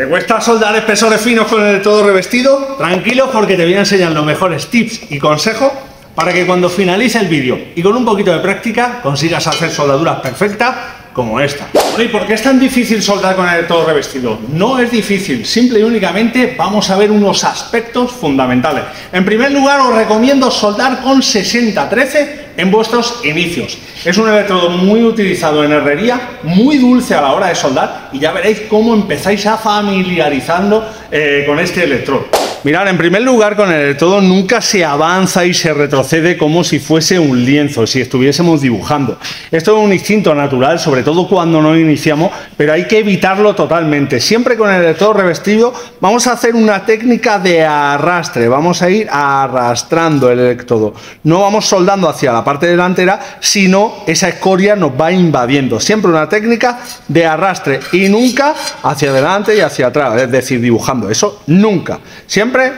¿Te cuesta soldar espesores finos con el todo revestido? Tranquilo porque te voy a enseñar los mejores tips y consejos para que cuando finalice el vídeo y con un poquito de práctica consigas hacer soldaduras perfectas como esta. ¿y por qué es tan difícil soldar con el todo revestido? No es difícil, simple y únicamente vamos a ver unos aspectos fundamentales. En primer lugar, os recomiendo soldar con 60-13 en vuestros inicios. Es un electrodo muy utilizado en herrería, muy dulce a la hora de soldar y ya veréis cómo empezáis a familiarizando eh, con este electrodo. Mirad, en primer lugar, con el electrodo nunca se avanza y se retrocede como si fuese un lienzo, si estuviésemos dibujando. Esto es un instinto natural, sobre todo cuando no iniciamos, pero hay que evitarlo totalmente. Siempre con el electrodo revestido vamos a hacer una técnica de arrastre, vamos a ir arrastrando el electrodo. No vamos soldando hacia la parte delantera, sino esa escoria nos va invadiendo. Siempre una técnica de arrastre y nunca hacia adelante y hacia atrás, es decir, dibujando. Eso nunca. Siempre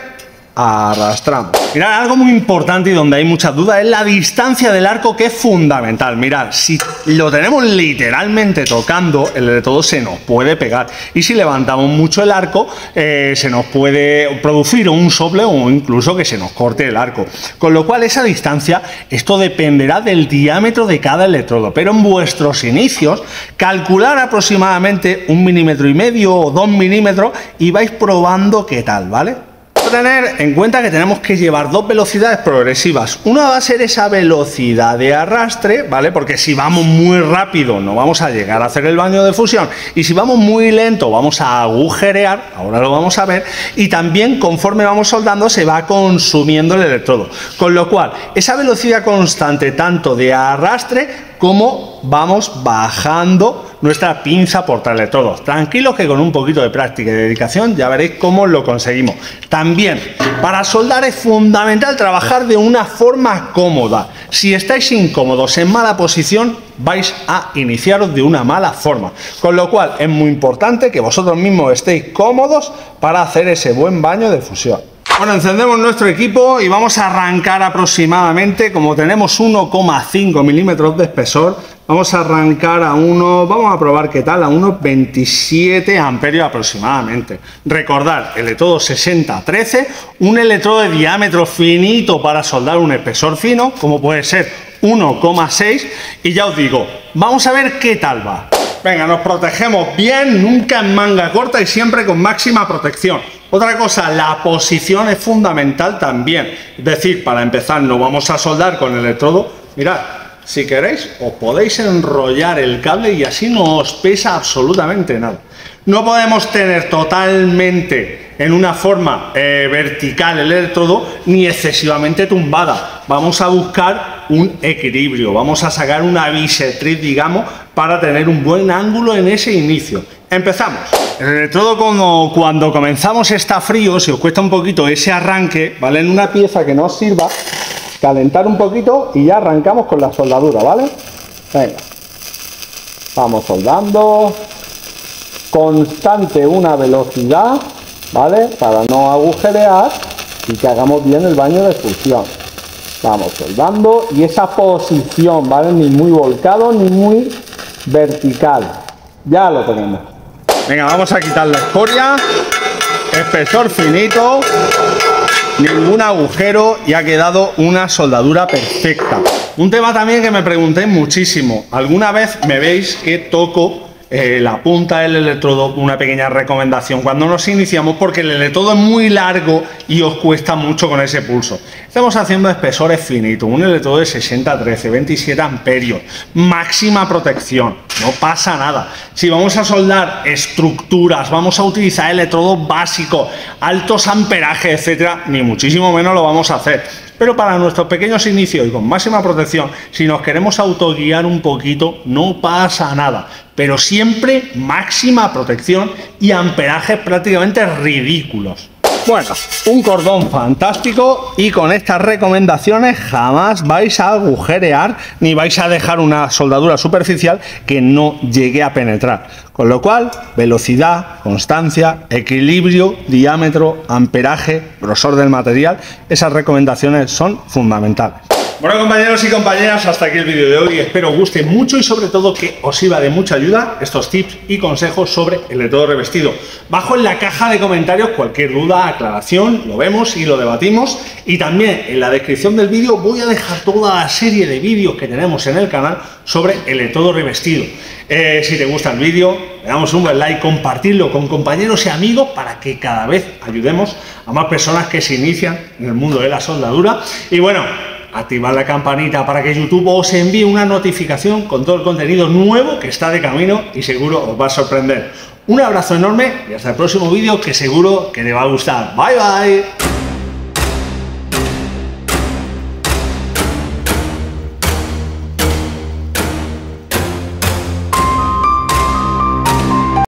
arrastramos. Mirad, algo muy importante y donde hay muchas dudas es la distancia del arco que es fundamental. Mirad, si lo tenemos literalmente tocando, el de todo se nos puede pegar. Y si levantamos mucho el arco, eh, se nos puede producir un sople o incluso que se nos corte el arco. Con lo cual esa distancia, esto dependerá del diámetro de cada electrodo. Pero en vuestros inicios, calcular aproximadamente un milímetro y medio o dos milímetros y vais probando qué tal, ¿vale? Tener en cuenta que tenemos que llevar dos velocidades progresivas. Una va a ser esa velocidad de arrastre, ¿vale? Porque si vamos muy rápido no vamos a llegar a hacer el baño de fusión. Y si vamos muy lento vamos a agujerear, ahora lo vamos a ver. Y también conforme vamos soldando se va consumiendo el electrodo. Con lo cual, esa velocidad constante tanto de arrastre cómo vamos bajando nuestra pinza por todos. Tranquilos que con un poquito de práctica y dedicación ya veréis cómo lo conseguimos. También, para soldar es fundamental trabajar de una forma cómoda. Si estáis incómodos en mala posición, vais a iniciaros de una mala forma. Con lo cual es muy importante que vosotros mismos estéis cómodos para hacer ese buen baño de fusión. Bueno, encendemos nuestro equipo y vamos a arrancar aproximadamente, como tenemos 1,5 milímetros de espesor, vamos a arrancar a uno, vamos a probar qué tal, a unos 27 amperios aproximadamente. Recordar, electrodo 60-13, un electrodo de diámetro finito para soldar un espesor fino, como puede ser 1,6, y ya os digo, vamos a ver qué tal va. Venga, nos protegemos bien, nunca en manga corta y siempre con máxima protección. Otra cosa, la posición es fundamental también. Es decir, para empezar, no vamos a soldar con el electrodo. Mirad, si queréis, os podéis enrollar el cable y así no os pesa absolutamente nada. No podemos tener totalmente en una forma eh, vertical el electrodo ni excesivamente tumbada. Vamos a buscar un equilibrio, vamos a sacar una bisectriz, digamos, para tener un buen ángulo en ese inicio. Empezamos. El electrodo como cuando comenzamos está frío, si os cuesta un poquito ese arranque, ¿vale? En una pieza que no sirva, calentar un poquito y ya arrancamos con la soldadura, ¿vale? Venga. Vamos soldando. Constante una velocidad, ¿vale? Para no agujerear y que hagamos bien el baño de fusión. Vamos soldando y esa posición, ¿vale? Ni muy volcado ni muy vertical. Ya lo tenemos. Venga, vamos a quitar la escoria. Espesor finito. Ningún agujero y ha quedado una soldadura perfecta. Un tema también que me pregunté muchísimo. ¿Alguna vez me veis que toco eh, la punta del electrodo, una pequeña recomendación cuando nos iniciamos porque el electrodo es muy largo y os cuesta mucho con ese pulso. Estamos haciendo espesores finitos, un electrodo de 60 13, 27 amperios, máxima protección, no pasa nada. Si vamos a soldar estructuras, vamos a utilizar electrodos básicos, altos amperajes, etcétera, ni muchísimo menos lo vamos a hacer. Pero para nuestros pequeños inicios y con máxima protección, si nos queremos autoguiar un poquito, no pasa nada. Pero siempre máxima protección y amperajes prácticamente ridículos. Bueno, un cordón fantástico y con estas recomendaciones jamás vais a agujerear ni vais a dejar una soldadura superficial que no llegue a penetrar. Con lo cual, velocidad, constancia, equilibrio, diámetro, amperaje, grosor del material, esas recomendaciones son fundamentales. Bueno compañeros y compañeras, hasta aquí el vídeo de hoy. Espero guste mucho y sobre todo que os sirva de mucha ayuda estos tips y consejos sobre el de todo revestido. Bajo en la caja de comentarios cualquier duda, aclaración, lo vemos y lo debatimos. Y también en la descripción del vídeo voy a dejar toda la serie de vídeos que tenemos en el canal sobre el de todo revestido. Eh, si te gusta el vídeo, le damos un buen like, compartirlo con compañeros y amigos para que cada vez ayudemos a más personas que se inician en el mundo de la soldadura. Y bueno, activar la campanita para que YouTube os envíe una notificación con todo el contenido nuevo que está de camino y seguro os va a sorprender. Un abrazo enorme y hasta el próximo vídeo que seguro que te va a gustar. Bye bye.